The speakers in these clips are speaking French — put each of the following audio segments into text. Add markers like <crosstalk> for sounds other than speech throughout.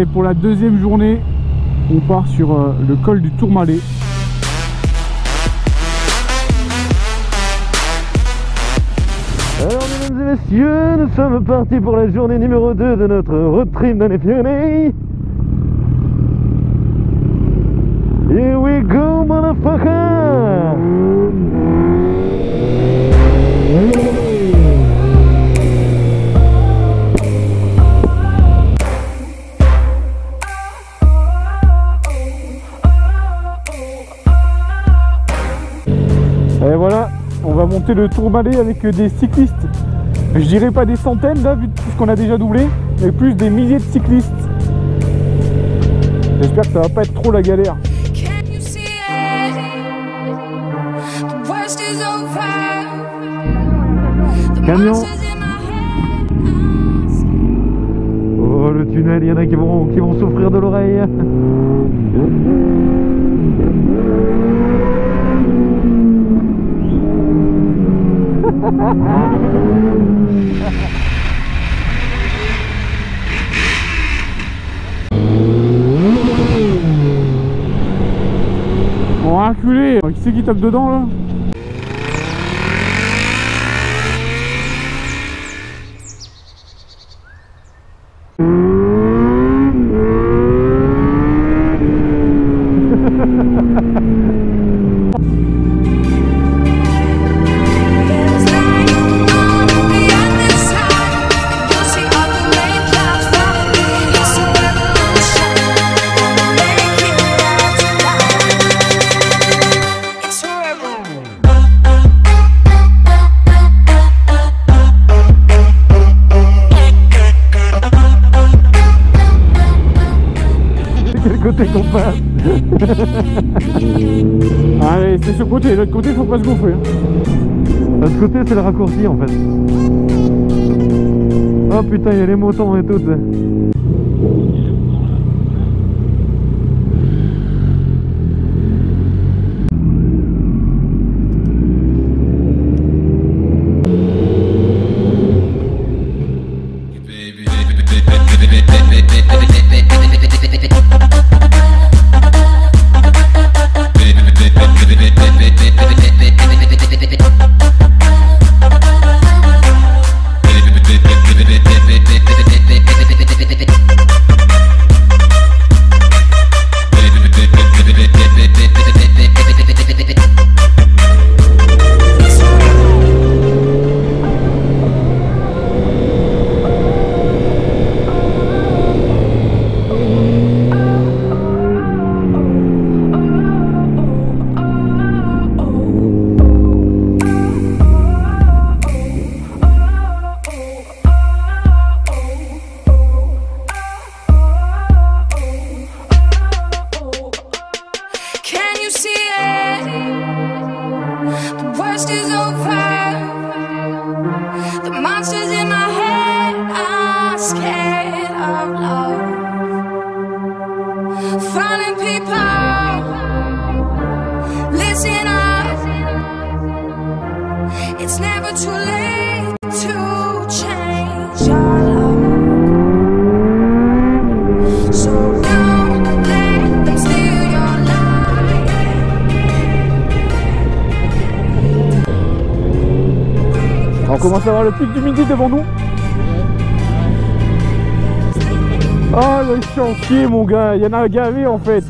Allez, pour la deuxième journée, on part sur euh, le col du Tourmalet. Alors mesdames et messieurs, nous sommes partis pour la journée numéro 2 de notre road trip dans les Pyrénées. Here we go motherfucker monter le Tourmalet avec des cyclistes. Je dirais pas des centaines là, vu tout ce qu'on a déjà doublé, mais plus des milliers de cyclistes. J'espère que ça va pas être trop la galère. Camion. Oh le tunnel, il y en a qui vont, qui vont souffrir de l'oreille. On va reculer. Qui c'est qui tape dedans là <laughs> Quel côté qu'on passe <laughs> Allez, c'est ce côté, l'autre côté, faut pas se gaufrer. hein. De ce côté, c'est le raccourci en fait. Oh putain, il y a les moutons et tout. past is over. Commence à avoir le pic du midi devant nous. Oh le chantier mon gars, il y en a un gavé en fait.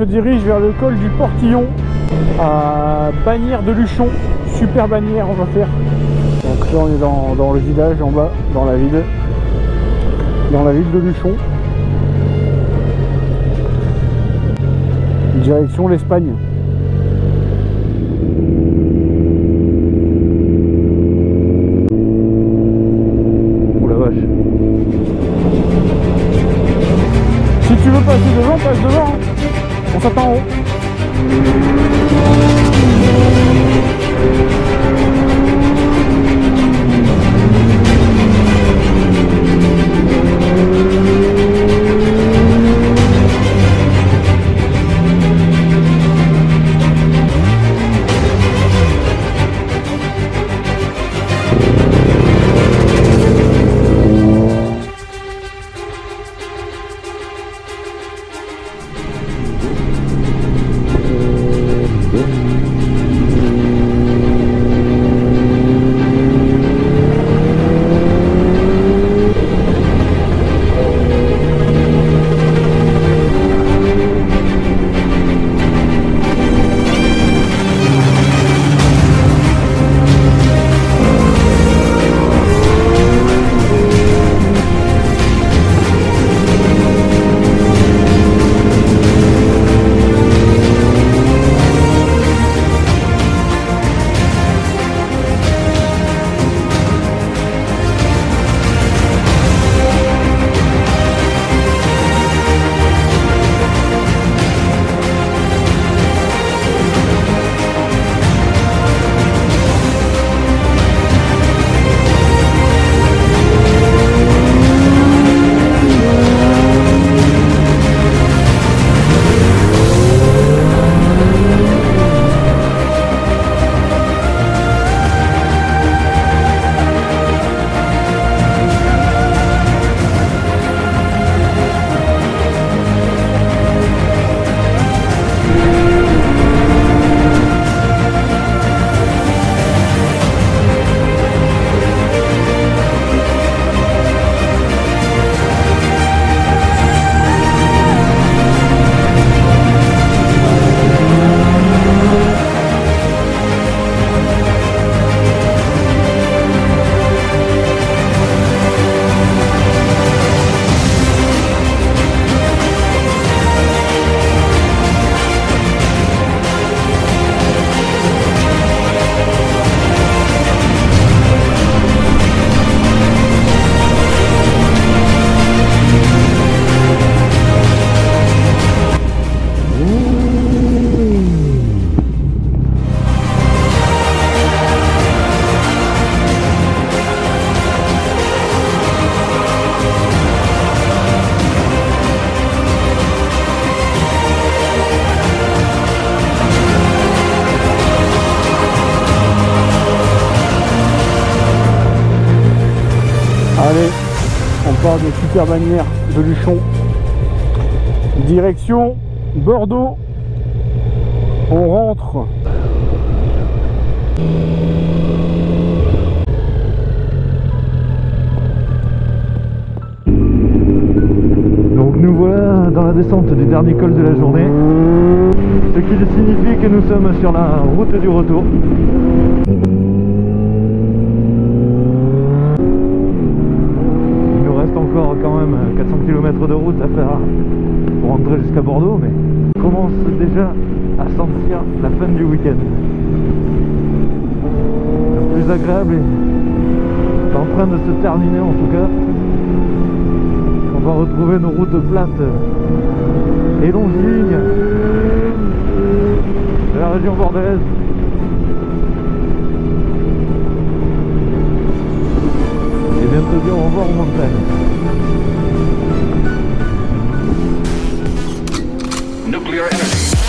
Se dirige vers le col du Portillon à Bagnères de Luchon. Super bannière, on va faire. Donc là, on est dans, dans le village en bas, dans la ville. Dans la ville de Luchon. Direction l'Espagne. Voir des super bannières de Luchon. Direction Bordeaux. On rentre. Donc nous voilà dans la descente du dernier col de la journée. Ce qui signifie que nous sommes sur la route du retour. De route à faire pour rentrer jusqu'à Bordeaux, mais on commence déjà à sentir la fin du week-end. Le plus agréable est en train de se terminer en tout cas. On va retrouver nos routes plates et longilignes de la région bordelaise. Et bientôt dire au revoir aux montagnes. your energy.